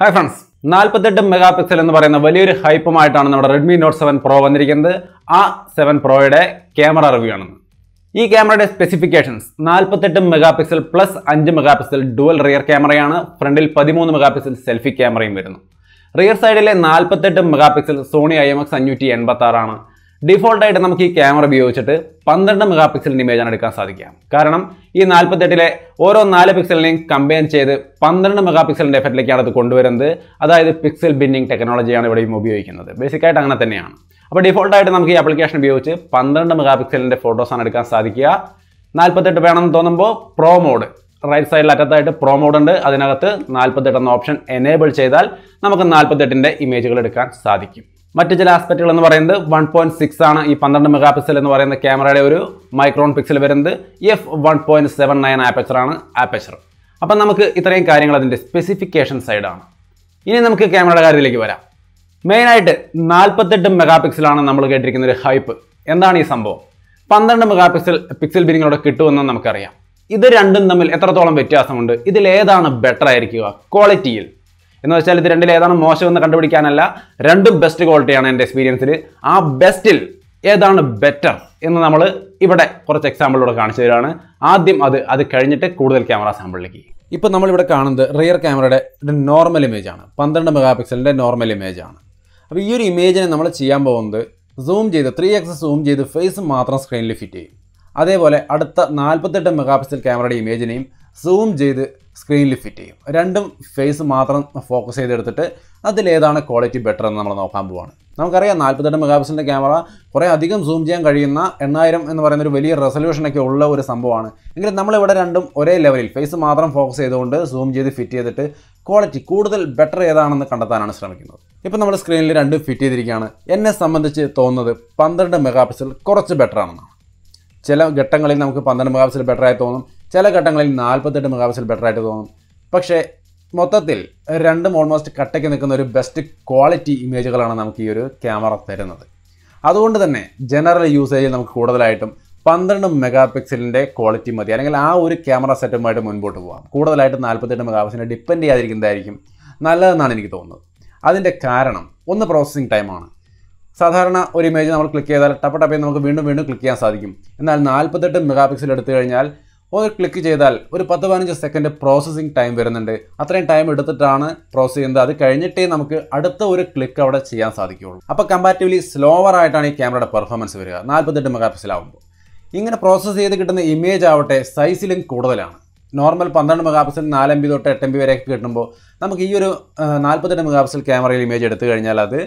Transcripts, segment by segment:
Hi friends നാൽപ്പത്തെട്ട് mega pixel എന്ന് പറയുന്ന വലിയൊരു ഹൈപ്പുമായിട്ടാണ് നമ്മുടെ റെഡ്മി നോട്ട് സെവൻ പ്രോ വന്നിരിക്കുന്നത്. ആ സെവൻ പ്രോയുടെ ക്യാമറ റിവ്യൂ ആണ് ഈ ക്യാമറയുടെ സ്പെസിഫിക്കേഷൻസ് നാൽപ്പത്തെട്ട് മെഗാ പിക്സൽ പ്ലസ് അഞ്ച് മെഗാ പിക്സൽ ഡുവൽ റിയർ ക്യാമറയാണ് ഫ്രണ്ടിൽ പതിമൂന്ന് മെഗാ പിക്സൽ സെൽഫി ക്യാമറയും വരുന്നു. റിയർ സൈഡിലെ നാൽപ്പത്തെട്ട് mega pixel Sony I M X അഞ്ഞൂറ്റി എൺപത്തി ആറാണ് ഡിഫോൾട്ടായിട്ട് നമുക്ക് ഈ ക്യാമറ ഉപയോഗിച്ചിട്ട് പന്ത്രണ്ട് മെഗാ പിക്സലിന്റെ ഇമേജാണ് എടുക്കാൻ സാധിക്കുക. കാരണം ഈ നാൽപ്പത്തെട്ടിലെ ഓരോ നാല് പിക്സലിനെയും കമ്പയർ ചെയ്ത് പന്ത്രണ്ട് മെഗാ പിക്സലിന്റെ എഫക്റ്റിലേക്കാണ് അത് കൊണ്ടുവരുന്നത്. അതായത് പിക്സൽ ബിന്നിങ് ടെക്നോളജിയാണ് ഇവിടെയും ഉപയോഗിക്കുന്നത്. ബേസിക്കായിട്ട് അങ്ങനെ തന്നെയാണ്. അപ്പോൾ ഡിഫോൾട്ടായിട്ട് നമുക്ക് ഈ ആപ്ലിക്കേഷൻ ഉപയോഗിച്ച് പന്ത്രണ്ട് മെഗാ പിക്സലിന്റെ ഫോട്ടോസാണ് എടുക്കാൻ സാധിക്കുക. നാൽപ്പത്തെട്ട് വേണമെന്ന് തോന്നുമ്പോൾ പ്രോ മോഡ് റൈറ്റ് സൈഡിൽ അറ്റത്തായിട്ട് പ്രോ മോഡ് ഉണ്ട്. അതിനകത്ത് നാൽപ്പത്തെട്ട് എന്ന ഓപ്ഷൻ എനേബിൾ ചെയ്താൽ നമുക്ക് നാൽപ്പത്തെട്ടിന്റെ ഇമേജുകൾ എടുക്കാൻ സാധിക്കും. മറ്റു ചില ആസ്പെക്റ്റുകൾ എന്ന് പറയുന്നത് വൺ പോയിന്റ് സിക്സ് ആണ് ഈ പന്ത്രണ്ട് മെഗാ പിക്സൽ എന്ന് പറയുന്ന ക്യാമറയുടെ ഒരു മൈക്രോൺ പിക്സൽ വരുന്നത്. F one point seven nine ആപ്പച്ചറാണ് aperture അപ്പം നമുക്ക് ഇത്രയും കാര്യങ്ങൾ അതിന്റെ സ്പെസിഫിക്കേഷൻ സൈഡാണ് ഇനി നമുക്ക് ക്യാമറയുടെ കാര്യത്തിലേക്ക് വരാം. മെയിനായിട്ട് നാൽപ്പത്തെട്ട് മെഗാ പിക്സലാണ് നമ്മൾ കേട്ടിരിക്കുന്ന ഒരു ഹൈപ്പ് എന്താണ് ഈ സംഭവം? പന്ത്രണ്ട് മെഗാ പിക്സൽ പിക്സൽ ബിരിങ്ങളോട് കിട്ടുമെന്ന് നമുക്കറിയാം. ഇത് രണ്ടും തമ്മിൽ എത്രത്തോളം വ്യത്യാസമുണ്ട്? ഇതിൽ ഏതാണ് ബെറ്റർ ആയിരിക്കുക? ക്വാളിറ്റിയിൽ എന്ന് വെച്ചാൽ ഇത് രണ്ടിൽ ഏതാണ് മോശമെന്ന് കണ്ടുപിടിക്കാനല്ല രണ്ടും ബെസ്റ്റ് ക്വാളിറ്റിയാണ് എന്റെ എക്സ്പീരിയൻസിൽ ആ ബെസ്റ്റിൽ ഏതാണ് ബെറ്റർ എന്ന് നമ്മൾ ഇവിടെ കുറച്ച് എക്സാമ്പിളിലൂടെ കാണിച്ചു തരാണ്. ആദ്യം അത് അത് കഴിഞ്ഞിട്ട് കൂടുതൽ ക്യാമറ സാമ്പിളിലേക്ക് ഇപ്പോൾ നമ്മളിവിടെ കാണുന്നത് റിയർ ക്യാമറയുടെ ഒരു നോർമൽ ഇമേജ് ആണ്. പന്ത്രണ്ട് മെഗാ പിക്സലിന്റെ നോർമൽ ഇമേജ് ആണ്. അപ്പോൾ ഈ ഒരു ഇമേജിനെ നമ്മൾ ചെയ്യാൻ പോകുന്നത് സൂം ചെയ്ത് ത്രീ എക്സ് സൂം ചെയ്ത് ഫേസ് മാത്രം സ്ക്രീനിൽ ഫിറ്റ് ചെയ്യും. അതേപോലെ അടുത്ത നാൽപ്പത്തെട്ട് മെഗാ പിക്സൽ ക്യാമറയുടെ ഇമേജിനെയും സൂം ചെയ്ത് സ്ക്രീനിൽ ഫിറ്റ് ചെയ്യും. രണ്ടും ഫേസ് മാത്രം ഫോക്കസ് ചെയ്തെടുത്തിട്ട് അതിലേതാണ് ക്വാളിറ്റി ബെറ്റർ എന്ന് നമ്മൾ നോക്കാൻ പോവാണ്. നമുക്കറിയാം നാൽപ്പത്തെട്ട് മെഗാ പിക്സലിന്റെ ക്യാമറ കുറേ അധികം സൂം ചെയ്യാൻ കഴിയുന്ന എണ്ണായിരം എന്ന് പറയുന്ന ഒരു വലിയ റെസൊല്യൂഷനൊക്കെ ഉള്ള ഒരു സംഭവമാണ്. എങ്കിലും നമ്മളിവിടെ രണ്ടും ഒരേ ലെവലിൽ ഫേസ് മാത്രം ഫോക്കസ് ചെയ്തുകൊണ്ട് സൂം ചെയ്ത് ഫിറ്റ് ചെയ്തിട്ട് ക്വാളിറ്റി കൂടുതൽ ബെറ്റർ ഏതാണെന്ന് കണ്ടെത്താനാണ് ശ്രമിക്കുന്നത്. ഇപ്പോൾ നമ്മൾ സ്ക്രീനിൽ രണ്ടും ഫിറ്റ് ചെയ്തിരിക്കുകയാണ്. എന്നെ സംബന്ധിച്ച് തോന്നുന്നത് പന്ത്രണ്ട് മെഗാ പിക്സൽ കുറച്ച് ബെറ്റർ ആണെന്നാണ്. ചില ഘട്ടങ്ങളിൽ നമുക്ക് പന്ത്രണ്ട് മെഗാ പിക്സൽ ബെറ്റർ ആയി തോന്നും. ചില ഘട്ടങ്ങളിൽ നാൽപ്പത്തെട്ട് മെഗാ പിക്സൽ ബെറ്റർ ആയിട്ട് തോന്നും. പക്ഷേ മൊത്തത്തിൽ രണ്ടും ഓൾമോസ്റ്റ് കട്ടയ്ക്ക് നിൽക്കുന്ന ഒരു ബെസ്റ്റ് ക്വാളിറ്റി ഇമേജുകളാണ് നമുക്ക് ഈ ഒരു ക്യാമറ തരുന്നത്. അതുകൊണ്ട് തന്നെ ജനറൽ യൂസേജിൽ നമുക്ക് കൂടുതലായിട്ടും പന്ത്രണ്ട് മെഗാ പിക്സലിന്റെ ക്വാളിറ്റി മതി. അല്ലെങ്കിൽ ആ ഒരു ക്യാമറ സെറ്റുമായിട്ട് മുൻപോട്ട് പോകാം കൂടുതലായിട്ട് നാൽപ്പത്തെട്ട് മെഗാ പിക്സലിനെ ഡിപ്പെൻഡ് ചെയ്യാതിരിക്കുന്നതായിരിക്കും നല്ലതെന്നാണ് എനിക്ക് തോന്നുന്നത്. അതിന്റെ കാരണം ഒന്ന് പ്രോസസ്സിംഗ് ടൈമാണ് സാധാരണ ഒരു ഇമേജ് നമ്മൾ ക്ലിക്ക് ചെയ്താൽ ടപ്പ ടപ്പ് നമുക്ക് വീണ്ടും വീണ്ടും ക്ലിക്ക് ചെയ്യാൻ സാധിക്കും. എന്നാൽ നാൽപ്പത്തെട്ട് മെഗാ പിക്സൽ എടുത്തു കഴിഞ്ഞാൽ ഒന്ന് ക്ലിക്ക് ചെയ്താൽ ഒരു പത്ത് പതിനഞ്ച് സെക്കൻഡ് പ്രോസസ്സിംഗ് ടൈം വരുന്നുണ്ട്. അത്രയും ടൈം എടുത്തിട്ടാണ് പ്രോസസ് ചെയ്യുന്നത്. അത് കഴിഞ്ഞിട്ടേ നമുക്ക് അടുത്ത ഒരു ക്ലിക്ക് അവിടെ ചെയ്യാൻ സാധിക്കുകയുള്ളൂ. അപ്പോൾ കമ്പാരിറ്റീവ്ലി സ്ലോവർ ആയിട്ടാണ് ഈ ക്യാമറയുടെ പെർഫോമൻസ് വരിക. നാൽപ്പത്തെട്ട് മെഗാ പിക്സൽ ആകുമ്പോൾ ഇങ്ങനെ പ്രോസസ്സ് ചെയ്ത് കിട്ടുന്ന ഇമേജ് ആവട്ടെ സൈസിലും കൂടുതലാണ്. നോർമൽ പന്ത്രണ്ട് മെഗാ പിക്സൽ നാല് എം ബി തൊട്ട് എട്ട് എം ബി വരെയൊക്കെ കിട്ടുമ്പോൾ നമുക്ക് ഈ ഒരു നാൽപ്പത്തെട്ട് മെഗാ പിക്സൽ ക്യാമറയിൽ ഇമേജ് എടുത്തു കഴിഞ്ഞാൽ അത്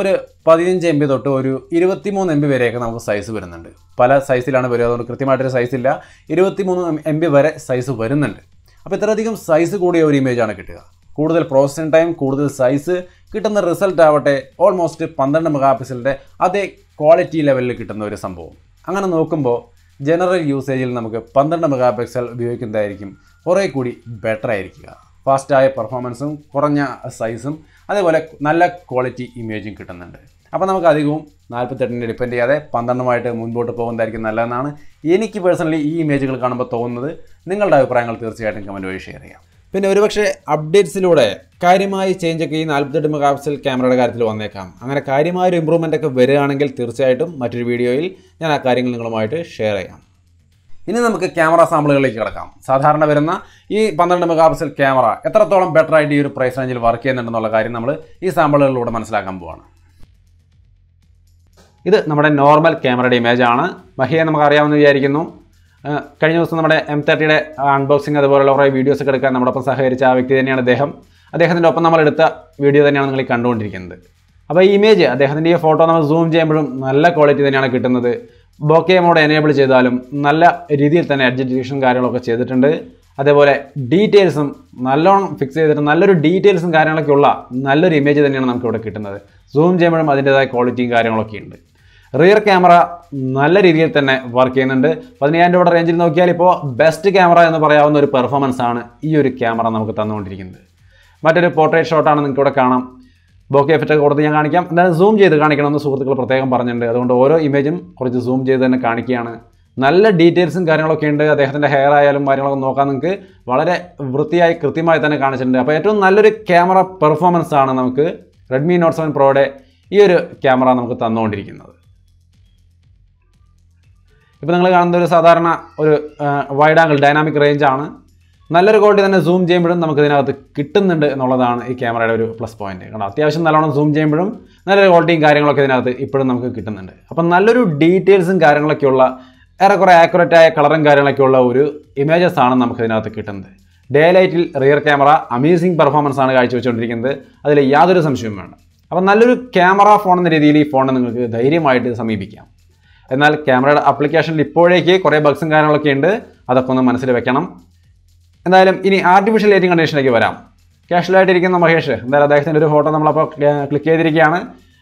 ഒരു പതിനഞ്ച് എം ബി തൊട്ട് ഒരു ഇരുപത്തിമൂന്ന് എം ബി വരെയൊക്കെ നമുക്ക് സൈസ് വരുന്നുണ്ട്. പല സൈസിലാണ് വരിക. അതുകൊണ്ട് കൃത്യമായിട്ടൊരു സൈസ് ഇല്ല. ഇരുപത്തിമൂന്ന് എം ബി വരെ സൈസ് വരുന്നുണ്ട്. അപ്പോൾ ഇത്രയധികം സൈസ് കൂടിയ ഒരു ഇമേജാണ് കിട്ടുക. കൂടുതൽ പ്രോസസ്സിംഗ് ടൈം കൂടുതൽ സൈസ് കിട്ടുന്ന റിസൾട്ട് ആവട്ടെ ഓൾമോസ്റ്റ് പന്ത്രണ്ട് മെഗാ പിക്സലിന്റെ അതേ ക്വാളിറ്റി ലെവലിൽ കിട്ടുന്ന ഒരു സംഭവം. അങ്ങനെ നോക്കുമ്പോൾ ജനറൽ യൂസേജിൽ നമുക്ക് പന്ത്രണ്ട് മെഗാ പിക്സൽ ഉപയോഗിക്കുന്നതായിരിക്കും കുറേ കൂടി ബെറ്റർ ആയിരിക്കുക ഫാസ്റ്റായ പെർഫോമൻസും കുറഞ്ഞ സൈസും അതേപോലെ നല്ല ക്വാളിറ്റി ഇമേജും കിട്ടുന്നുണ്ട്. അപ്പോൾ നമുക്ക് അധികവും നാൽപ്പത്തെട്ടിനെ ഡിപ്പെൻഡ് ചെയ്യാതെ പന്ത്രണ്ടുമായിട്ട് മുൻപോട്ട് പോകുന്നതായിരിക്കും നല്ലതെന്നാണ് എനിക്ക് പേഴ്സണലി ഈ ഇമേജുകൾ കാണുമ്പോൾ തോന്നുന്നത്. നിങ്ങളുടെ അഭിപ്രായങ്ങൾ തീർച്ചയായിട്ടും കമന്റ് വഴി ഷെയർ ചെയ്യാം. പിന്നെ ഒരുപക്ഷെ അപ്ഡേറ്റ്സിലൂടെ കാര്യമായ ചേഞ്ച് ഒക്കെ ഈ നാൽപ്പത്തെട്ട് മെഗാപിക്സൽ ക്യാമറയുടെ കാര്യത്തിൽ വന്നേക്കാം. അങ്ങനെ കാര്യമായ ഒരു ഇമ്പ്രൂവ്മെന്റ് ഒക്കെ വരികയാണെങ്കിൽ തീർച്ചയായിട്ടും മറ്റൊരു വീഡിയോയിൽ ഞാൻ ആ കാര്യങ്ങൾ നിങ്ങളുമായിട്ട് ഷെയർ ചെയ്യാം. ഇനി നമുക്ക് ക്യാമറ സാമ്പിളുകളിലേക്ക് കിടക്കാം. സാധാരണ വരുന്ന ഈ പന്ത്രണ്ട് മെഗാപിക്സൽ ക്യാമറ എത്രത്തോളം ബെറ്റർ ആയിട്ട് ഈ ഒരു പ്രൈസ് റേഞ്ചിൽ വർക്ക് ചെയ്യുന്നുണ്ടെന്നുള്ള കാര്യം നമ്മൾ ഈ സാമ്പിളുകളിലൂടെ മനസ്സിലാക്കാൻ പോവാണ്. ഇത് നമ്മുടെ നോർമൽ ക്യാമറയുടെ ഇമേജ് ആണ്. മഹിയെ നമുക്ക് അറിയാമെന്ന് വിചാരിക്കുന്നു കഴിഞ്ഞ ദിവസം നമ്മുടെ എം തേർട്ടിയുടെ അൺബോക്സിങ് അതുപോലുള്ള കുറേ വീഡിയോസ് ഒക്കെ എടുക്കാൻ നമ്മുടെ ഒപ്പം സഹകരിച്ച ആ വ്യക്തി തന്നെയാണ് അദ്ദേഹം. അദ്ദേഹത്തിന്റെ ഒപ്പം നമ്മൾ എടുത്ത വീഡിയോ തന്നെയാണ് നിങ്ങൾ കണ്ടുകൊണ്ടിരിക്കുന്നത്. അപ്പോൾ ഈ ഇമേജ് അദ്ദേഹത്തിന്റെ ഈ ഫോട്ടോ നമ്മൾ സൂം ചെയ്യുമ്പോഴും നല്ല ക്വാളിറ്റി തന്നെയാണ് കിട്ടുന്നത്. ബോക്കെ മോഡ് എനേബിൾ ചെയ്താലും നല്ല രീതിയിൽ തന്നെ അഡ്ജസ്റ്റേഷൻ കാര്യങ്ങളൊക്കെ ചെയ്തിട്ടുണ്ട്. അതേപോലെ ഡീറ്റെയിൽസും നല്ലോണം ഫിക്സ് ചെയ്തിട്ട് നല്ലൊരു ഡീറ്റെയിൽസും കാര്യങ്ങളൊക്കെ ഉള്ള നല്ലൊരു ഇമേജ് തന്നെയാണ് നമുക്ക് ഇവിടെ കിട്ടുന്നത്. സൂം ചെയ്യുമ്പോഴും അതിന്റെതായ ക്വാളിറ്റിയും കാര്യങ്ങളൊക്കെ ഉണ്ട്. റിയർ ക്യാമറ നല്ല രീതിയിൽ തന്നെ വർക്ക് ചെയ്യുന്നുണ്ട്. പതിനയ്യായിരം രൂപയുടെ റേഞ്ചിൽ നോക്കിയാൽ ഇപ്പോൾ ബെസ്റ്റ് ക്യാമറ എന്ന് പറയാവുന്ന ഒരു പെർഫോമൻസ് ആണ് ഈ ഒരു ക്യാമറ നമുക്ക് തന്നുകൊണ്ടിരിക്കുന്നത്. മറ്റൊരു പോർട്രേറ്റ് ഷോട്ടാണ് നിങ്ങൾക്ക് ഇവിടെ കാണാം. ബോക്കെ എഫക്റ്റ് കൊടുത്ത് ഞാൻ കാണിക്കാം. എന്തായാലും സൂം ചെയ്ത് കാണിക്കണമെന്ന് സുഹൃത്തുക്കൾ പ്രത്യേകം പറഞ്ഞിട്ടുണ്ട്. അതുകൊണ്ട് ഓരോ ഇമേജും കുറച്ച് സൂം ചെയ്ത് തന്നെ കാണിക്കുകയാണ്. നല്ല ഡീറ്റെയിൽസും കാര്യങ്ങളൊക്കെ ഉണ്ട്. അദ്ദേഹത്തിന്റെ ഹെയർ ആയാലും കാര്യങ്ങളൊക്കെ നോക്കാൻ നിങ്ങൾക്ക് വളരെ വൃത്തിയായി കൃത്യമായി തന്നെ കാണിച്ചിട്ടുണ്ട്. അപ്പോൾ ഏറ്റവും നല്ലൊരു ക്യാമറ പെർഫോമൻസ് ആണ് നമുക്ക് റെഡ്മി നോട്ട് സെവൻ പ്രോയുടെ ഈ ഒരു ക്യാമറ നമുക്ക് തന്നുകൊണ്ടിരിക്കുന്നത്. ഇപ്പോൾ നിങ്ങൾ കാണുന്ന ഒരു സാധാരണ ഒരു വൈഡ് ആംഗിൾ ഡൈനാമിക് റേഞ്ചാണ് നല്ലൊരു ക്വാളിറ്റി തന്നെ സൂം ചെയ്യുമ്പോഴും നമുക്ക് ഇതിനകത്ത് കിട്ടുന്നുണ്ട് എന്നുള്ളതാണ് ഈ ക്യാമറയുടെ ഒരു പ്ലസ് പോയിന്റ് കാരണം അത്യാവശ്യം നല്ലോണം സൂം ചെയ്യുമ്പോഴും നല്ലൊരു ക്വാളിറ്റിയും കാര്യങ്ങളൊക്കെ ഇതിനകത്ത് ഇപ്പോഴും നമുക്ക് കിട്ടുന്നുണ്ട്. അപ്പം നല്ലൊരു ഡീറ്റെയിൽസും കാര്യങ്ങളൊക്കെയുള്ള ഏറെക്കുറെ ആയ കളറും കാര്യങ്ങളൊക്കെയുള്ള ഒരു ഇമേജസ് ആണ് നമുക്ക് ഇതിനകത്ത് കിട്ടുന്നത്. ഡേ ലൈറ്റിൽ റിയർ ക്യാമറ അമേസിംഗ് പെർഫോമൻസ് ആണ് കാഴ്ചവെച്ചുകൊണ്ടിരിക്കുന്നത്. അതിൽ യാതൊരു സംശയവും വേണ്ട. അപ്പം നല്ലൊരു ക്യാമറ ഫോൺ എന്ന രീതിയിൽ ഈ ഫോണിനെ നിങ്ങൾക്ക് ധൈര്യമായിട്ട് സമീപിക്കാം. എന്നാൽ ക്യാമറയുടെ ആപ്ലിക്കേഷനിൽ ഇപ്പോഴേക്ക് കുറേ ബഗ്സും കാര്യങ്ങളൊക്കെ ഉണ്ട്. അതൊക്കെ ഒന്ന് മനസ്സിൽ വെക്കണം. എന്തായാലും ഇനി ആർട്ടിഫിഷ്യൽ ലൈറ്റിംഗ് കണ്ടീഷനിലേക്ക് വരാം. കാഷ്വലായിട്ടിരിക്കുന്ന മഹേഷ് എന്തായാലും അദ്ദേഹത്തിന്റെ ഒരു ഫോട്ടോ നമ്മളപ്പോൾ ക്ലിക്ക് ചെയ്തിരിക്കുകയാണ്.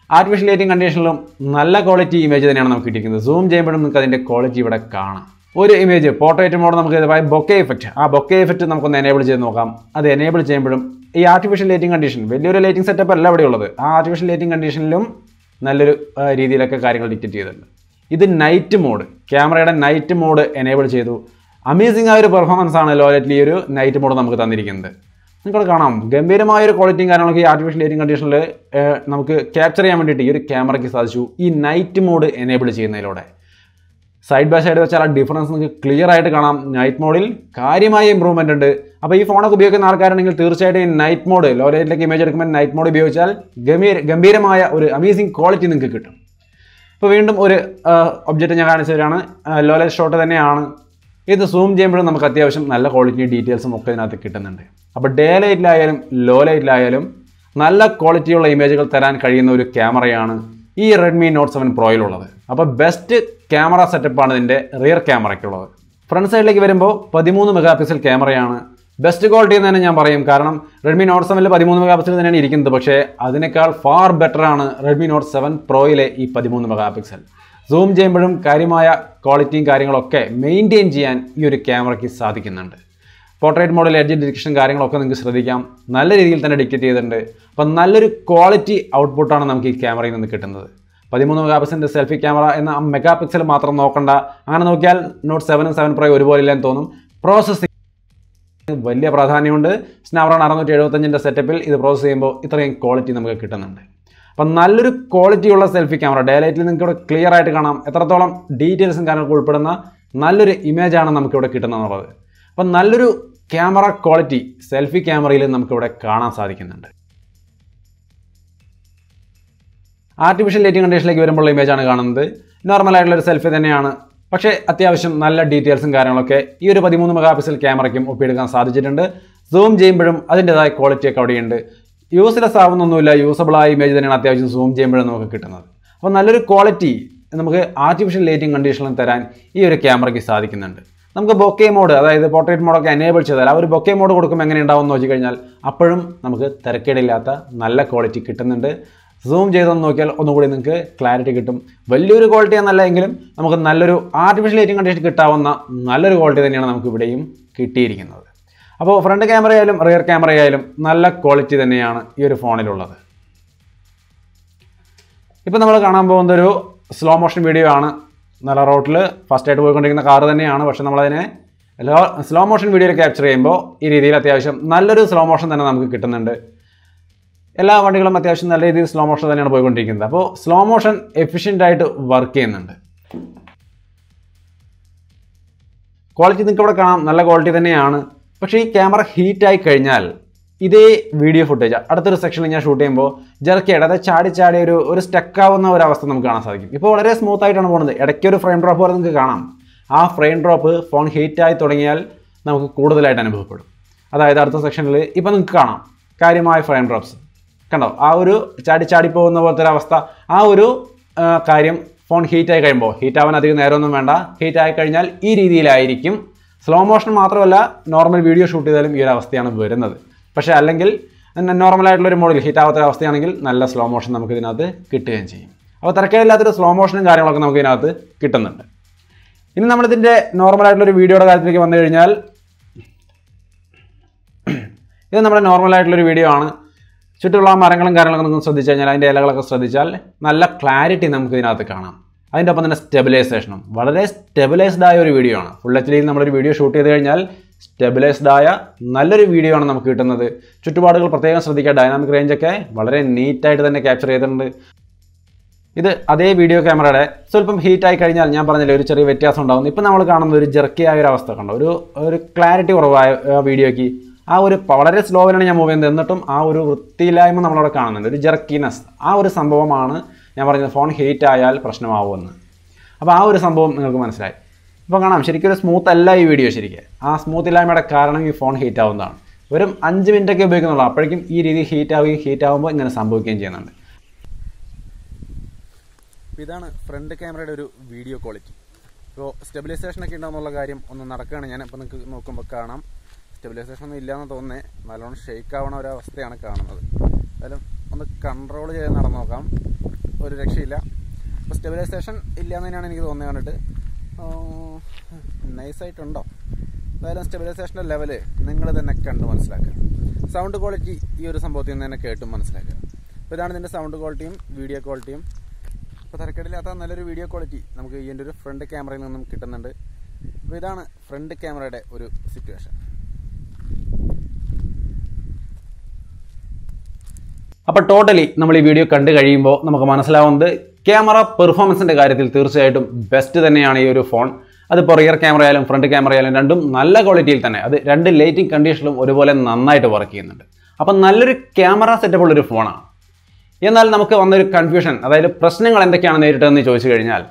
ആർട്ടിഫിഷ്യൽ ലൈറ്റിംഗ് കണ്ടീഷനിലും നല്ല ക്വാളിറ്റി ഇമേജ് തന്നെയാണ് നമുക്ക് കിട്ടിയിരിക്കുന്നത്. സൂം ചെയ്യുമ്പോഴും നമുക്ക് അതിന്റെ ക്വാളിറ്റി ഇവിടെ കാണാം. ഒരു ഇമേജ് പോർട്രേറ്റ് മോഡ് നമുക്ക് ബൊക്കെ ഇഫക്റ്റ് ആ ബൊക്കെ ഇഫക്റ്റ് നമുക്കൊന്ന് എനേബിൾ ചെയ്ത് നോക്കാം. അത് എനേബിൾ ചെയ്യുമ്പോഴും ഈ ആർട്ടിഫിഷ്യൽ ലൈറ്റിംഗ് കണ്ടീഷൻ വലിയൊരു ലൈറ്റിംഗ് സെറ്റപ്പ് അല്ല അവിടെ ഉള്ളത്. ആ ആർട്ടിഫിഷ്യൽ ലൈറ്റിംഗ് കണ്ടീഷനിലും നല്ലൊരു രീതിയിലൊക്കെ കാര്യങ്ങൾ ഡിക്റ്റേറ്റ് ചെയ്തിട്ടുണ്ട്. ഇത് നൈറ്റ് മോഡ് ക്യാമറയുടെ നൈറ്റ് മോഡ് എനേബിൾ ചെയ്തു. അമേസിംഗ് ആയ ഒരു പെർഫോമൻസ് ആണ് ലോ ഈ ഒരു നൈറ്റ് മോഡ് നമുക്ക് തന്നിരിക്കുന്നത്. നിങ്ങൾക്ക് കാണാം. ഗംഭീരമായ ഒരു ക്വാളിറ്റിയും കാര്യങ്ങളൊക്കെ ഈ ആർട്ടിഫിഷ്യൽ ലൈറ്റിംഗ് കണ്ടീഷനിൽ നമുക്ക് ക്യാപ്ചർ ചെയ്യാൻ വേണ്ടിയിട്ട് ഈ ഒരു ക്യാമറയ്ക്ക് സാധിച്ചു. ഈ നൈറ്റ് മോഡ് എനേബിൾ ചെയ്യുന്നതിലൂടെ. സൈഡ് ബൈ സൈഡ് വെച്ചാൽ ആ ഡിഫറൻസ് നിങ്ങൾക്ക് ക്ലിയർ ആയിട്ട് കാണാം. നൈറ്റ് മോഡിൽ കാര്യമായ ഇമ്പ്രൂവ്മെന്റ് ഉണ്ട്. അപ്പോൾ ഈ ഫോണൊക്കെ ഉപയോഗിക്കുന്ന ആൾക്കാരുണ്ടെങ്കിൽ തീർച്ചയായിട്ടും ഈ നൈറ്റ് മോഡ് ലോ ലൈറ്റിലേക്ക് ഇമേജ് എടുക്കുമ്പോൾ നൈറ്റ് മോഡ് ഉപയോഗിച്ചാൽ ഗംഭീര ഗംഭീരമായ ഒരു അമേസിംഗ് ക്വാളിറ്റി നിങ്ങൾക്ക് കിട്ടും. ഇപ്പോൾ വീണ്ടും ഒരു ഒബ്ജക്റ്റ് ഞാൻ കാണിച്ചു തരാണ്. ഷോട്ട് തന്നെയാണ്. ഇത് സൂം ചെയ്യുമ്പോഴും നമുക്ക് അത്യാവശ്യം നല്ല ക്വാളിറ്റി ഡീറ്റെയിൽസും ഒക്കെ ഇതിനകത്ത് കിട്ടുന്നുണ്ട്. അപ്പോൾ ഡേ ലൈറ്റിലായാലും ലോ ലൈറ്റിലായാലും നല്ല ക്വാളിറ്റിയുള്ള ഇമേജുകൾ തരാൻ കഴിയുന്ന ഒരു ക്യാമറയാണ് ഈ റെഡ്മി നോട്ട് സെവൻ പ്രോയിലുള്ളത് അപ്പോൾ ബെസ്റ്റ് ക്യാമറ സെറ്റപ്പാണ് ഇതിന്റെ റിയർ ക്യാമറയ്ക്കുള്ളത് ഫ്രണ്ട് സൈഡിലേക്ക് വരുമ്പോൾ പതിമൂന്ന് മെഗാ പിക്സൽ ക്യാമറയാണ് ബെസ്റ്റ് ക്വാളിറ്റി എന്ന് തന്നെ ഞാൻ പറയും. കാരണം റെഡ്മി നോട്ട് സെവനിൽ പതിമൂന്ന് മെഗാ പിക്സൽ തന്നെയാണ് ഇരിക്കുന്നത്. പക്ഷേ അതിനേക്കാൾ ഫാർ ബെറ്ററാണ് റെഡ്മി നോട്ട് സെവൻ പ്രോയിലെ ഈ പതിമൂന്ന് മെഗാ പിക്സൽ സൂം ചെയ്യുമ്പോഴും കാര്യമായ ക്വാളിറ്റിയും കാര്യങ്ങളൊക്കെ മെയിന്റെയിൻ ചെയ്യാൻ ഈ ഒരു ക്യാമറയ്ക്ക് സാധിക്കുന്നുണ്ട്. പോർട്രേറ്റ് മോഡൽ എഡ്ജ് ഡിറ്റക്ഷൻ കാര്യങ്ങളൊക്കെ നിങ്ങൾക്ക് ശ്രദ്ധിക്കാം. നല്ല രീതിയിൽ തന്നെ ഡിക്റ്റേറ്റ് ചെയ്തിട്ടുണ്ട്. അപ്പം നല്ലൊരു ക്വാളിറ്റി ഔട്ട്പുട്ടാണ് നമുക്ക് ഈ ക്യാമറയിൽ നിന്ന് കിട്ടുന്നത്. പതിമൂന്ന് മെഗാ പിക്സലിന്റെ സെൽഫി ക്യാമറ എന്ന മെഗാ പിക്സൽ മാത്രം നോക്കണ്ട. അങ്ങനെ നോക്കിയാൽ നോട്ട് സെവനും സെവൻ പ്രൈ ഒരുപോലെ ഇല്ലെന്ന് തോന്നും. പ്രോസസ്സിംഗ് വലിയ പ്രാധാന്യമുണ്ട്. സ്നാപ്ഡ്രാഗൺ അറുന്നൂറ്റി എഴുപത്തഞ്ചിന്റെ സെറ്റപ്പിൽ ഇത് പ്രോസസ്സ് ചെയ്യുമ്പോൾ ഇത്രയും ക്വാളിറ്റി നമുക്ക് കിട്ടുന്നുണ്ട്. അപ്പം നല്ലൊരു ക്വാളിറ്റിയുള്ള സെൽഫി ക്യാമറ ഡേ ലൈറ്റിൽ നിങ്ങൾക്ക് ഇവിടെ ക്ലിയർ ആയിട്ട് കാണാം. എത്രത്തോളം ഡീറ്റെയിൽസും കാര്യങ്ങളൊക്കെ ഉൾപ്പെടുന്ന നല്ലൊരു ഇമേജാണ് നമുക്കിവിടെ കിട്ടുന്നതെന്നുള്ളത്. അപ്പം നല്ലൊരു ക്യാമറ ക്വാളിറ്റി സെൽഫി ക്യാമറയിൽ നമുക്കിവിടെ കാണാൻ സാധിക്കുന്നുണ്ട്. ആർട്ടിഫിഷ്യൽ ലൈറ്റിംഗ് കണ്ടീഷനിലേക്ക് വരുമ്പോൾ ഇമേജാണ് കാണുന്നത്. നോർമൽ ആയിട്ടുള്ള ഒരു സെൽഫി തന്നെയാണ്. പക്ഷേ അത്യാവശ്യം നല്ല ഡീറ്റെയിൽസും കാര്യങ്ങളൊക്കെ ഈ ഒരു പതിമൂന്ന് മെഗാ പിക്സൽ ക്യാമറയ്ക്കും ഒപ്പിയെടുക്കാൻ സാധിച്ചിട്ടുണ്ട്. സൂം ചെയ്യുമ്പോഴും അതിന്റെതായ ക്വാളിറ്റിയൊക്കെ അവിടെയുണ്ട്. യൂസ്ലെസ് ആവുന്നൊന്നുമില്ല ആയ ഇമേജ് തന്നെയാണ് അത്യാവശ്യം സൂം ചെയ്യുമ്പോഴും നമുക്ക് കിട്ടുന്നത്. അപ്പോൾ നല്ലൊരു ക്വാളിറ്റി നമുക്ക് ആർട്ടിഫിഷ്യൽ ലൈറ്റിംഗ് കണ്ടീഷനിൽ തരാൻ ഈ ഒരു ക്യാമറയ്ക്ക് സാധിക്കുന്നുണ്ട്. നമുക്ക് ബൊക്കെ മോഡ് അതായത് പോർട്രേറ്റ് മോഡൊക്കെ എനേബിൾ ചെയ്താൽ ആ ഒരു ബൊക്കെ മോഡ് കൊടുക്കുമ്പോൾ എങ്ങനെ ഉണ്ടാവും എന്ന് നോക്കി കഴിഞ്ഞാൽ അപ്പോഴും നമുക്ക് തിരക്കേടില്ലാത്ത നല്ല ക്വാളിറ്റി കിട്ടുന്നുണ്ട്. സൂം ചെയ്തൊന്ന് നോക്കിയാൽ ഒന്നുകൂടി നിങ്ങൾക്ക് ക്ലാരിറ്റി കിട്ടും. വലിയൊരു ക്വാളിറ്റി എന്നല്ല എങ്കിലും നമുക്ക് നല്ലൊരു ആർട്ടിഫിഷ്യൽ ലൈറ്റിംഗ് കണ്ടീഷൻ കിട്ടാവുന്ന നല്ലൊരു ക്വാളിറ്റി തന്നെയാണ് നമുക്ക് ഇവിടെയും കിട്ടിയിരിക്കുന്നത്. അപ്പോൾ ഫ്രണ്ട് ക്യാമറയായാലും റിയർ ക്യാമറയായാലും നല്ല ക്വാളിറ്റി തന്നെയാണ് ഈ ഒരു ഫോണിലുള്ളത് ഇപ്പം നമ്മൾ കാണാൻ പോകുന്ന ഒരു സ്ലോ മോഷൻ വീഡിയോ ആണ്. നല്ല റോട്ടിൽ ഫസ്റ്റ് ആയിട്ട് പോയിക്കൊണ്ടിരിക്കുന്ന കാറ് തന്നെയാണ്. പക്ഷെ നമ്മളതിനെ സ്ലോ മോഷൻ വീഡിയോയിൽ ക്യാപ്ചർ ചെയ്യുമ്പോൾ ഈ രീതിയിൽ അത്യാവശ്യം നല്ലൊരു സ്ലോ മോഷൻ തന്നെ നമുക്ക് കിട്ടുന്നുണ്ട്. എല്ലാ വണ്ടികളും അത്യാവശ്യം നല്ല രീതിയിൽ സ്ലോ മോഷൻ തന്നെയാണ് പോയിക്കൊണ്ടിരിക്കുന്നത്. അപ്പോൾ സ്ലോ മോഷൻ എഫിഷ്യന്റ് ആയിട്ട് വർക്ക് ചെയ്യുന്നുണ്ട്. ക്വാളിറ്റി നിങ്ങൾക്ക് ഇവിടെ കാണാം. നല്ല ക്വാളിറ്റി തന്നെയാണ്. പക്ഷേ ഈ ക്യാമറ ഹീറ്റായി കഴിഞ്ഞാൽ ഇതേ വീഡിയോ ഫുട്ടേജ് അടുത്തൊരു സെക്ഷനിൽ ഞാൻ ഷൂട്ട് ചെയ്യുമ്പോൾ ജർക്കിയുടെ അതായത് ചാടി ചാടി ഒരു ഒരു സ്റ്റക്ക് ആവുന്ന ഒരു അവസ്ഥ നമുക്ക് കാണാൻ സാധിക്കും. ഇപ്പോൾ വളരെ സ്മൂത്ത് ആയിട്ടാണ് പോകുന്നത്. ഇടയ്ക്ക് ഒരു ഫ്രെയിം ഡ്രോപ്പ് പോലെ നമുക്ക് കാണാം. ആ ഫ്രെയിം ഡ്രോപ്പ് ഫോൺ ഹീറ്റായി തുടങ്ങിയാൽ നമുക്ക് കൂടുതലായിട്ട് അനുഭവപ്പെടും. അതായത് അടുത്ത സെക്ഷനിൽ ഇപ്പോൾ നിങ്ങൾക്ക് കാണാം. കാര്യമായ ഫ്രെയിം ഡ്രോപ്സ് കണ്ടോ? ആ ഒരു ചാടി ചാടി പോകുന്ന പോലത്തെ ഒരു അവസ്ഥ. ആ ഒരു കാര്യം ഫോൺ ഹീറ്റായി കഴിയുമ്പോൾ ഹീറ്റാവാൻ അധികം നേരമൊന്നും വേണ്ട. ഹീറ്റായി കഴിഞ്ഞാൽ ഈ രീതിയിലായിരിക്കും സ്ലോ മോഷൻ മാത്രമല്ല നോർമൽ വീഡിയോ ഷൂട്ട് ചെയ്താലും ഈ ഒരു അവസ്ഥയാണ് വരുന്നത്. പക്ഷേ അല്ലെങ്കിൽ ഒരു മോഡൽ ഹീറ്റ് ആവാത്ത അവസ്ഥയാണെങ്കിൽ നല്ല സ്ലോ മോഷൻ നമുക്ക് ഇതിനകത്ത് കിട്ടുകയും ചെയ്യും. അപ്പോൾ തിരക്കേടില്ലാത്തൊരു സ്ലോ മോഷനും കാര്യങ്ങളൊക്കെ നമുക്ക് ഇതിനകത്ത് കിട്ടുന്നുണ്ട്. ഇനി നമ്മളിതിന്റെ ഒരു വീഡിയോയുടെ കാര്യത്തിലേക്ക് വന്നു കഴിഞ്ഞാൽ ഇത് നമ്മുടെ ഒരു വീഡിയോ ആണ്. ചുറ്റുമുള്ള മരങ്ങളും കാര്യങ്ങളൊക്കെ നമുക്ക് ശ്രദ്ധിച്ചു കഴിഞ്ഞാൽ അതിന്റെ ഇലകളൊക്കെ ശ്രദ്ധിച്ചാൽ നല്ല ക്ലാരിറ്റി നമുക്ക് ഇതിനകത്ത് കാണാം. അതിന്റെ ഒപ്പം തന്നെ സ്റ്റെബിലൈസേഷനും. വളരെ സ്റ്റെബിലൈസ്ഡ് ആയ ഒരു വീഡിയോ ആണ്. ഫുൾ എച്ച് ഡിയിൽ നമ്മളൊരു വീഡിയോ ഷൂട്ട് ചെയ്ത് കഴിഞ്ഞാൽ സ്റ്റെബിലൈസ്ഡ് ആയ നല്ലൊരു വീഡിയോ ആണ് നമുക്ക് കിട്ടുന്നത്. ചുറ്റുപാടുകൾ പ്രത്യേകം ശ്രദ്ധിക്കുക. ഡൈനാമിക് റേഞ്ചൊക്കെ വളരെ നീറ്റായിട്ട് തന്നെ ക്യാപ്ചർ ചെയ്തിട്ടുണ്ട്. ഇത് അതേ വീഡിയോ ക്യാമറയുടെ സ്വല്പം ഹീറ്റായി കഴിഞ്ഞാൽ ഞാൻ പറഞ്ഞില്ലേ ഒരു ചെറിയ വ്യത്യാസം ഉണ്ടാകുന്നു ഇപ്പം നമ്മൾ കാണുന്ന ഒരു ജെർക്കിയായ ഒരു അവസ്ഥ കണ്ടോ? ഒരു ഒരു ക്ലാരിറ്റി കുറവായ വീഡിയോയ്ക്ക് ആ ഒരു വളരെ സ്ലോവിലാണ് ഞാൻ മൂവ് ചെയ്യുന്നത്. എന്നിട്ടും ആ ഒരു വൃത്തിയില്ലായ്മ നമ്മളവിടെ കാണുന്നുണ്ട്. ഒരു ജെർക്കിനെസ് ആ ഒരു സംഭവമാണ് ഞാൻ പറഞ്ഞത് ഫോൺ ഹീറ്റ് ആയാൽ പ്രശ്നമാവുമെന്ന്. അപ്പോൾ ആ ഒരു സംഭവം നിങ്ങൾക്ക് മനസ്സിലായി. ഇപ്പോൾ കാണാം ശരിക്കും ഒരു സ്മൂത്ത് അല്ല ഈ വീഡിയോ ശരിക്കും. ആ സ്മൂത്ത് ഇല്ലായ്മയുടെ കാരണം ഈ ഫോൺ ഹീറ്റ് ആവുന്നതാണ്. വെറും അഞ്ച് മിനിറ്റൊക്കെ ഉപയോഗിക്കുന്നുള്ളൂ. അപ്പോഴേക്കും ഈ രീതി ഹീറ്റ് ആവുകയും ഹീറ്റ് ആവുമ്പോൾ ഇങ്ങനെ സംഭവിക്കുകയും ചെയ്യുന്നുണ്ട്. ഇതാണ് ഫ്രണ്ട് ക്യാമറയുടെ ഒരു വീഡിയോ ക്വാളിറ്റി ഇപ്പോൾ സ്റ്റെബിലൈസേഷൻ ഒക്കെ ഉണ്ടാവുന്നുള്ള കാര്യം ഒന്ന് നടക്കുകയാണ് ഞാൻ. ഇപ്പോൾ നിങ്ങൾക്ക് നോക്കുമ്പോൾ കാണാം. സ്റ്റെബിലൈസേഷൻ ഒന്നും ഇല്ലയെന്ന് തോന്നുന്നേ. നല്ലോണം ഷെയ്ക്ക് ആവണ ഒരവസ്ഥയാണ് കാണുന്നത്. എന്തായാലും ഒന്ന് കൺട്രോൾ ചെയ്ത് നടന്നു നോക്കാം. ഒരു രക്ഷയില്ല. അപ്പോൾ സ്റ്റെബിലൈസേഷൻ ഇല്ലയെന്ന് തന്നെയാണ് എനിക്ക് തോന്നുന്നത് കണ്ടിട്ട്. നൈസായിട്ടുണ്ടോ എന്തായാലും സ്റ്റെബിലൈസേഷന്റെ ലെവൽ നിങ്ങൾ തന്നെ കണ്ട് മനസ്സിലാക്കുക. സൗണ്ട് ക്വാളിറ്റി ഈ ഒരു സംഭവത്തിൽ നിന്ന് തന്നെ കേട്ടും മനസ്സിലാക്കുക. അപ്പോൾ ഇതാണ് ഇതിന്റെ സൗണ്ട് ക്വാളിറ്റിയും വീഡിയോ ക്വാളിറ്റിയും അപ്പോൾ തരക്കേടില്ലാത്ത നല്ലൊരു വീഡിയോ ക്വാളിറ്റി നമുക്ക് ഈ ഒരു ഫ്രണ്ട് ക്യാമറയിൽ നിന്നും കിട്ടുന്നുണ്ട്. അപ്പോൾ ഇതാണ് ഫ്രണ്ട് ക്യാമറയുടെ ഒരു സിറ്റുവേഷൻ അപ്പോൾ ടോട്ടലി നമ്മൾ ഈ വീഡിയോ കണ്ടു കഴിയുമ്പോൾ നമുക്ക് മനസ്സിലാവുന്നത് ക്യാമറ പെർഫോമൻസിന്റെ കാര്യത്തിൽ തീർച്ചയായിട്ടും ബെസ്റ്റ് തന്നെയാണ് ഈ ഒരു ഫോൺ അതിപ്പോൾ റിയർ ക്യാമറ ആയാലും ഫ്രണ്ട് ക്യാമറ ആയാലും രണ്ടും നല്ല ക്വാളിറ്റിയിൽ തന്നെ. അത് രണ്ട് ലൈറ്റിംഗ് കണ്ടീഷനിലും ഒരുപോലെ നന്നായിട്ട് വർക്ക് ചെയ്യുന്നുണ്ട്. അപ്പം നല്ലൊരു ക്യാമറ സെറ്റപ്പ് ഉള്ളൊരു ഫോണാണ് എന്നാൽ നമുക്ക് വന്നൊരു കൺഫ്യൂഷൻ അതായത് പ്രശ്നങ്ങൾ എന്തൊക്കെയാണ് നേരിട്ടതെന്ന് ചോദിച്ചു കഴിഞ്ഞാൽ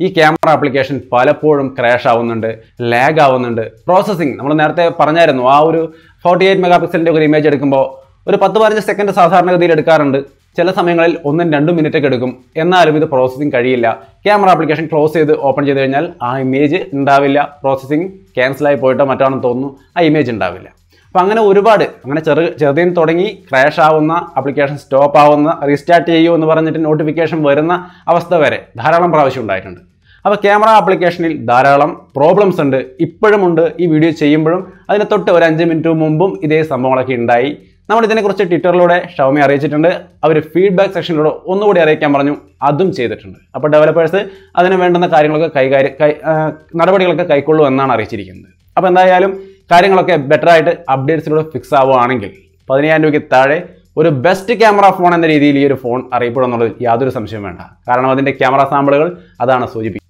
ഈ ക്യാമറ ആപ്ലിക്കേഷൻ പലപ്പോഴും ക്രാഷ് ആവുന്നുണ്ട് ലാഗ് ആവുന്നുണ്ട്. പ്രോസസ്സിങ് നമ്മൾ നേരത്തെ പറഞ്ഞായിരുന്നു ആ ഒരു ഫോർട്ടി എയ്റ്റ് മെഗാ പിക്സലിന്റെ ഒരു ഇമേജ് എടുക്കുമ്പോൾ ഒരു പത്ത് പതിനഞ്ച് സെക്കൻഡ് സാധാരണഗതിയിൽ എടുക്കാറുണ്ട്. ചില സമയങ്ങളിൽ ഒന്നും രണ്ടും മിനിറ്റ് ഒക്കെ എടുക്കും. എന്നാലും ഇത് പ്രോസസ്സിങ് കഴിയില്ല. ക്യാമറ ആപ്ലിക്കേഷൻ ക്ലോസ് ചെയ്ത് ഓപ്പൺ ചെയ്ത് കഴിഞ്ഞാൽ ആ ഇമേജ് ഉണ്ടാവില്ല. പ്രോസസ്സിങ് ക്യാൻസലായി പോയിട്ടോ മറ്റാണെന്ന് തോന്നുന്നു. ആ ഇമേജ് ഉണ്ടാവില്ല. അപ്പോൾ അങ്ങനെ ഒരുപാട് അങ്ങനെ ചെറു ചെറുതിന് തുടങ്ങി ക്രാഷ് ആവുന്ന ആപ്ലിക്കേഷൻ സ്റ്റോപ്പ് ആവുന്ന റീസ്റ്റാർട്ട് ചെയ്യൂ എന്ന് പറഞ്ഞിട്ട് നോട്ടിഫിക്കേഷൻ വരുന്ന അവസ്ഥ വരെ ധാരാളം പ്രാവശ്യം ഉണ്ടായിട്ടുണ്ട്. അപ്പോൾ ക്യാമറ ആപ്ലിക്കേഷനിൽ ധാരാളം പ്രോബ്ലംസ് ഉണ്ട്. ഇപ്പോഴും ഉണ്ട്. ഈ വീഡിയോ ചെയ്യുമ്പോഴും അതിന് തൊട്ട് ഒരു അഞ്ച് മിനിറ്റ് മുമ്പും ഇതേ സംഭവങ്ങളൊക്കെ ഉണ്ടായി. നമ്മൾ ഇതിനെക്കുറിച്ച് ട്വിറ്ററിലൂടെ ഷൗമി അറിയിച്ചിട്ടുണ്ട്. അവർ ഫീഡ്ബാക്ക് സെക്ഷനിലൂടെ ഒന്നുകൂടി അറിയിക്കാൻ പറഞ്ഞു. അതും ചെയ്തിട്ടുണ്ട്. അപ്പോൾ ഡെവലപ്പേഴ്സ് അതിന് വേണ്ടുന്ന കാര്യങ്ങളൊക്കെ കൈകാര്യം നടപടികളൊക്കെ കൈക്കൊള്ളൂ എന്നാണ് അറിയിച്ചിരിക്കുന്നത്. അപ്പോൾ എന്തായാലും കാര്യങ്ങളൊക്കെ ബെറ്റർ ആയിട്ട് അപ്ഡേറ്റ്സിലൂടെ ഫിക്സ് ആവുകയാണെങ്കിൽ പതിനയ്യായിരം രൂപയ്ക്ക് താഴെ ഒരു ബെസ്റ്റ് ക്യാമറ ഫോൺ എന്ന രീതിയിൽ ഈ ഒരു ഫോൺ അറിയപ്പെടുമെന്നുള്ളതിൽ യാതൊരു സംശയവും വേണ്ട. കാരണം അതിന്റെ ക്യാമറ സാമ്പിളുകൾ അതാണ് സൂചിപ്പിക്കുന്നത്.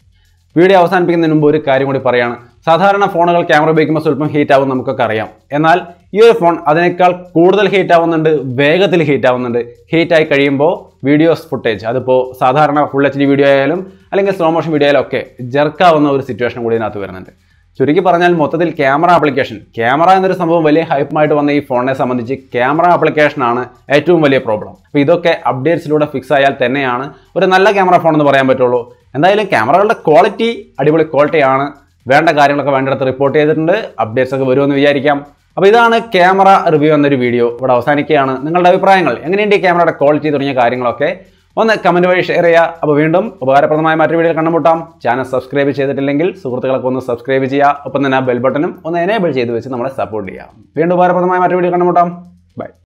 വീഡിയോ അവസാനിപ്പിക്കുന്നതിന് മുമ്പ് ഒരു കാര്യം കൂടി പറയാണ്. സാധാരണ ഫോണുകൾ ക്യാമറ ഉപയോഗിക്കുമ്പോൾ സ്വല്പം ഹീറ്റ് ആവും നമുക്കൊക്കെ അറിയാം. എന്നാൽ ഈ ഒരു ഫോൺ അതിനേക്കാൾ കൂടുതൽ ഹീറ്റ് ആവുന്നുണ്ട് വേഗത്തിൽ ഹീറ്റ് ആവുന്നുണ്ട്. ഹീറ്റ് ആയി കഴിയുമ്പോൾ വീഡിയോസ് ഫുട്ടേജ് അതിപ്പോൾ സാധാരണ ഫുൾ എച്ച് ഡി വീഡിയോ ആയാലും അല്ലെങ്കിൽ സ്ലോ മോഷൻ വീഡിയോ ആയാലും ഒക്കെ ജെർക്കാവുന്ന ഒരു സിറ്റുവേഷൻ കൂടി ഇതിനകത്ത് വരുന്നുണ്ട്. ചുരുക്കി പറഞ്ഞാൽ മൊത്തത്തിൽ ക്യാമറ ആപ്ലിക്കേഷൻ ക്യാമറ എന്നൊരു സംഭവം വലിയ ഹൈപ്പുമായിട്ട് വന്ന ഈ ഫോണിനെ സംബന്ധിച്ച് ക്യാമറ ആപ്ലിക്കേഷനാണ് ഏറ്റവും വലിയ പ്രോബ്ലം അപ്പോൾ ഇതൊക്കെ അപ്ഡേറ്റ്സിലൂടെ ഫിക്സ് ആയാൽ തന്നെയാണ് ഒരു നല്ല ക്യാമറ ഫോൺ എന്ന് പറയാൻ പറ്റുള്ളൂ. എന്തായാലും ക്യാമറകളുടെ ക്വാളിറ്റി അടിപൊളി ക്വാളിറ്റിയാണ് വേണ്ട കാര്യങ്ങളൊക്കെ വേണ്ടിടത്ത് റിപ്പോർട്ട് ചെയ്തിട്ടുണ്ട്. അപ്ഡേറ്റ്സ് ഒക്കെ വരുമെന്ന് വിചാരിക്കാം. അപ്പോൾ ഇതാണ് ക്യാമറ റിവ്യൂ എന്നൊരു വീഡിയോ ഇവിടെ അവസാനിക്കുകയാണ്. നിങ്ങളുടെ അഭിപ്രായങ്ങൾ എങ്ങനെയുണ്ട് ഈ ക്യാമറയുടെ ക്വാളിറ്റി തുടങ്ങിയ കാര്യങ്ങളൊക്കെ ഒന്ന് കമന്റ് വഴി ഷെയർ ചെയ്യുക. അപ്പോൾ വീണ്ടും ഉപകാരപ്രദമായ മറ്റൊരു വീഡിയോ കണ്ടുമുട്ടാം. ചാനൽ സബ്സ്ക്രൈബ് ചെയ്തിട്ടില്ലെങ്കിൽ സുഹൃത്തുക്കളൊക്കെ ഒന്ന് സബ്സ്ക്രൈബ് ചെയ്യുക. ഒപ്പം തന്നെ ബെൽ ബട്ടനും ഒന്ന് എനേബിൾ ചെയ്ത് വെച്ച് നമ്മളെ സപ്പോർട്ട് ചെയ്യാം വീണ്ടും ഉപകാരപ്രദമായ മറ്റൊരു വീഡിയോ കണ്ടുമുട്ടാം. ബൈ